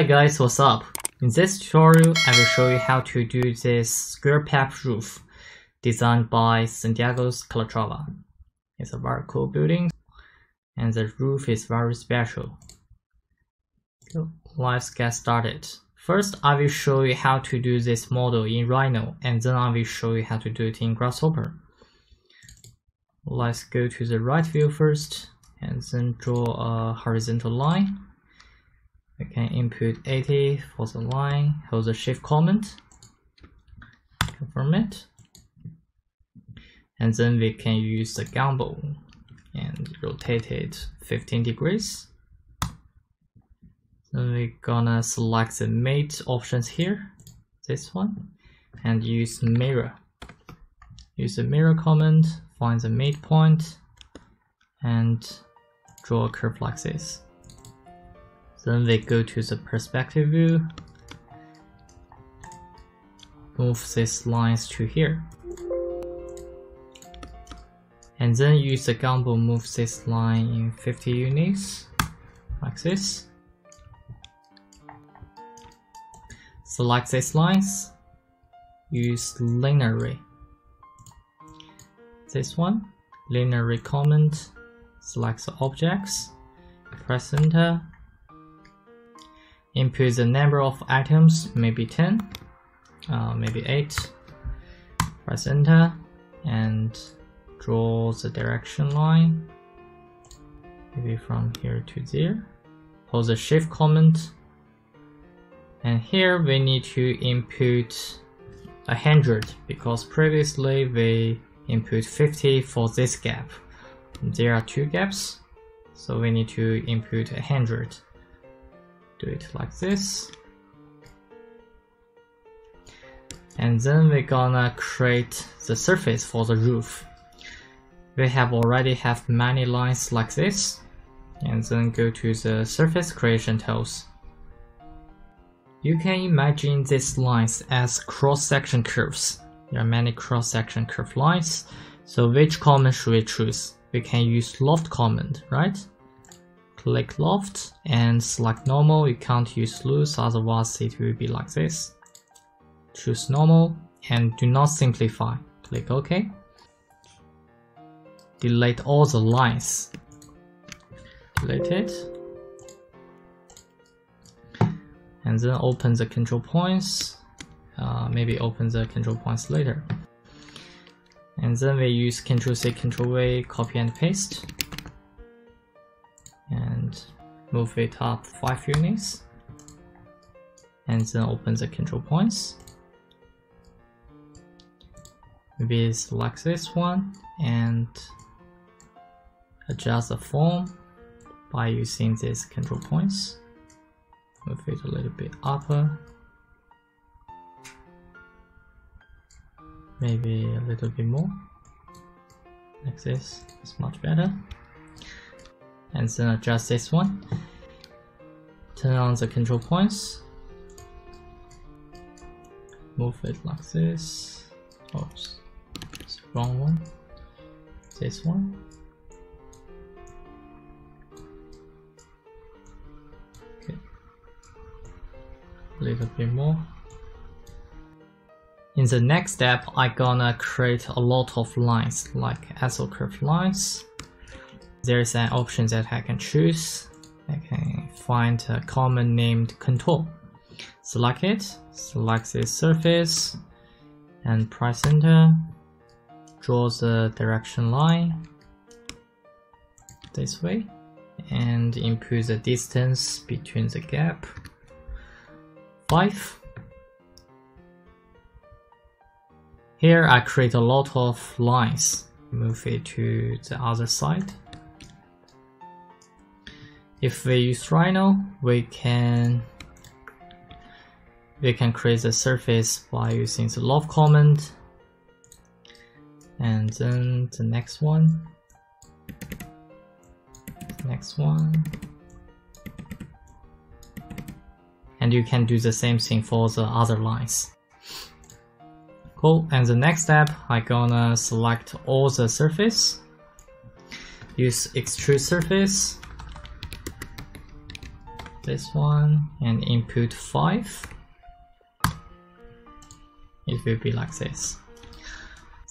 Hi guys, what's up? In this tutorial, I will show you how to do this square pipe roof designed by Santiago Calatrava. It's a very cool building and the roof is very special. So let's get started. First, I will show you how to do this model in Rhino and then I will show you how to do it in Grasshopper. Let's go to the right view first and then draw a horizontal line we can input 80 for the line, hold the shift comment, confirm it, and then we can use the gumball and rotate it 15 degrees. Then we're gonna select the mate options here, this one, and use mirror. Use the mirror command, find the mate point, and draw a curve like this. Then we go to the perspective view, move these lines to here. And then use the gumball move this line in 50 units, like this. Select these lines, use linear. This one, linear array command, select the objects, press enter, input the number of items, maybe 10, uh, maybe 8, press enter, and draw the direction line, maybe from here to there. Hold the shift command, and here we need to input a hundred because previously we input 50 for this gap. There are two gaps, so we need to input a hundred do it like this. And then we're gonna create the surface for the roof. We have already have many lines like this. And then go to the surface creation tools you can imagine these lines as cross-section curves. There are many cross-section curve lines. So which command should we choose? We can use loft command right click loft and select normal. You can't use loose otherwise it will be like this. Choose normal and do not simplify. Click ok. Delete all the lines. Delete it. And then open the control points. Uh, maybe open the control points later. And then we use control C control V copy and paste and move it up 5 units. And then open the control points. Maybe select this one and adjust the form by using these control points. Move it a little bit upper. Maybe a little bit more. Like this it's much better and then adjust this one. Turn on the control points. Move it like this. Oops, wrong one. This one. Okay. A little bit more. In the next step, I'm gonna create a lot of lines, like iso curve lines there's an option that I can choose. I can find a common named contour. Select it, select this surface, and press enter. Draw the direction line this way, and input the distance between the gap. 5. Here I create a lot of lines. Move it to the other side. If we use Rhino, we can we can create the surface by using the loft command and then the next one. Next one. And you can do the same thing for the other lines. Cool. And the next step i gonna select all the surface. Use extrude surface this one and input 5 it will be like this.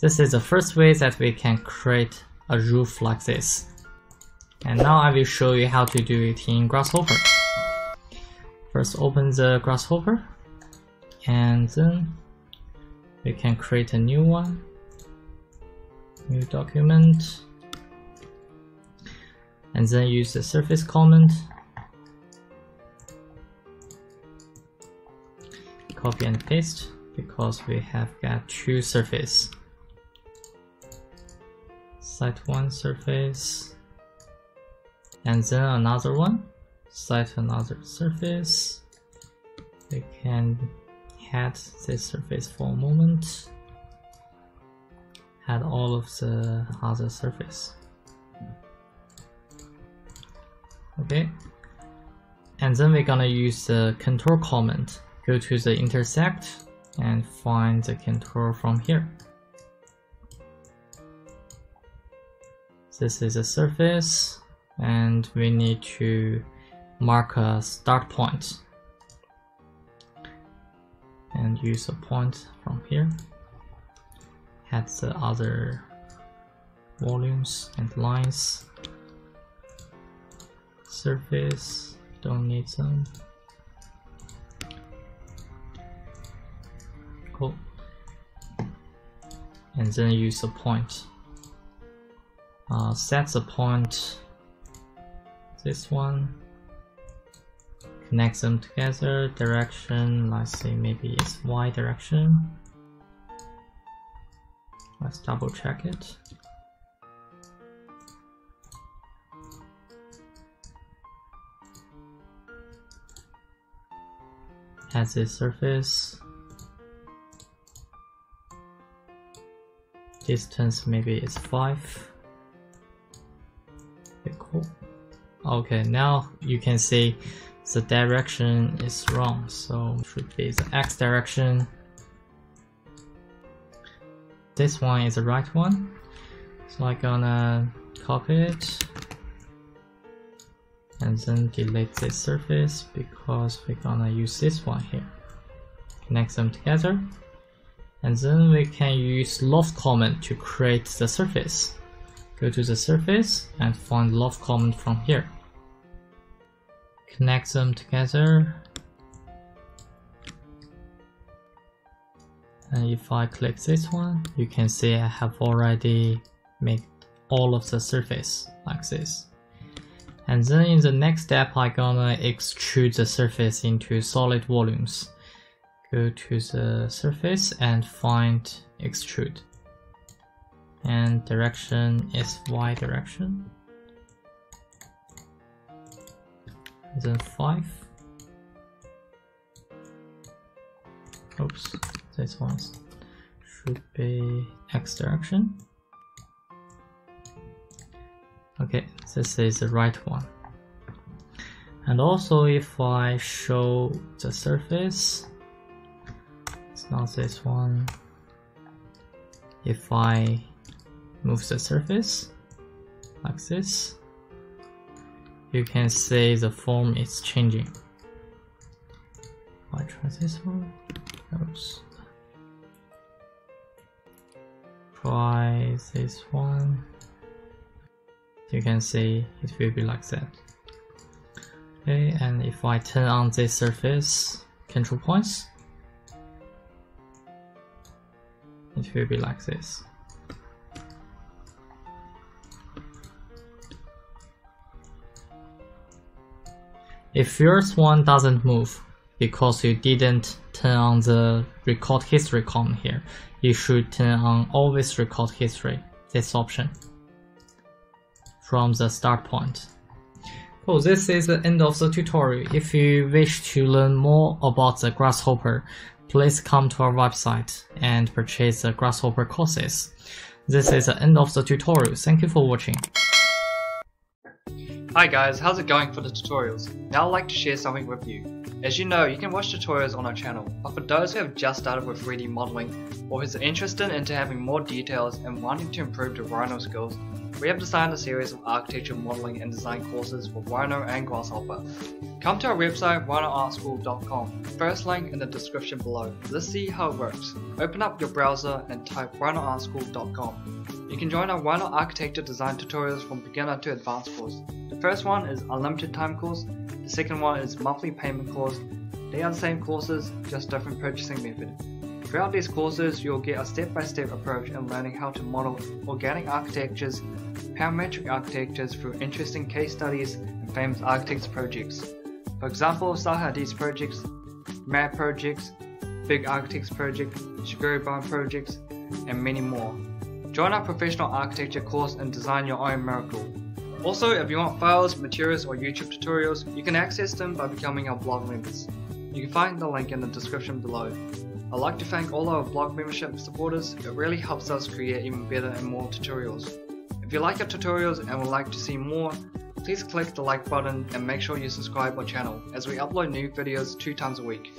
This is the first way that we can create a roof like this. And now I will show you how to do it in Grasshopper. First open the Grasshopper and then we can create a new one new document and then use the surface command copy and paste because we have got two surface. Site one surface and then another one. Site another surface. We can hide this surface for a moment. Add all of the other surface. Okay. And then we're gonna use the contour command go to the intersect and find the contour from here. This is a surface and we need to mark a start point. And use a point from here. Add the other volumes and lines. Surface don't need them and then use a point. Uh, set the point. This one. Connect them together. Direction. Let's say maybe it's y direction. Let's double check it. As a surface distance maybe is 5 okay, cool. Okay now you can see the direction is wrong. So should be the x direction. This one is the right one. So I'm gonna copy it and then delete this surface because we're gonna use this one here. Connect them together and then we can use loft command to create the surface. Go to the surface and find loft command from here. Connect them together. And if I click this one you can see I have already made all of the surface like this. And then in the next step I'm gonna extrude the surface into solid volumes go to the surface and find extrude. And direction is y direction. Then 5 oops this one should be x direction. Okay this is the right one. And also if I show the surface not this one if I move the surface like this you can see the form is changing. I try this one oops. Try this one. You can see it will be like that. Okay and if I turn on this surface control points it will be like this If first one doesn't move because you didn't turn on the record history column here, you should turn on always record history, this option, from the start point. Cool, this is the end of the tutorial. If you wish to learn more about the Grasshopper, please come to our website and purchase the Grasshopper courses. This is the end of the tutorial. Thank you for watching. Hi guys, how's it going for the tutorials? Now I'd like to share something with you. As you know, you can watch tutorials on our channel, but for those who have just started with 3D modeling, or who's interested into having more details and wanting to improve their Rhino skills, we have designed a series of architecture modeling and design courses for Rhino and Grasshopper. Come to our website rhinoarchschool.com, first link in the description below. Let's see how it works. Open up your browser and type rhinoarchschool.com. You can join our Rhino architecture design tutorials from beginner to advanced course. The first one is unlimited time course, the second one is monthly payment course. They are the same courses, just different purchasing method. Throughout these courses, you'll get a step-by-step -step approach in learning how to model organic architectures, parametric architectures through interesting case studies and famous architects projects. For example, Zaha Hadid's projects, MAD projects, Big Architects project, Shigeru Ban projects, and many more. Join our professional architecture course and design your own miracle. Also, if you want files, materials, or YouTube tutorials, you can access them by becoming our blog members. You can find the link in the description below. I'd like to thank all our blog membership supporters, it really helps us create even better and more tutorials. If you like our tutorials and would like to see more, please click the like button and make sure you subscribe our channel as we upload new videos two times a week.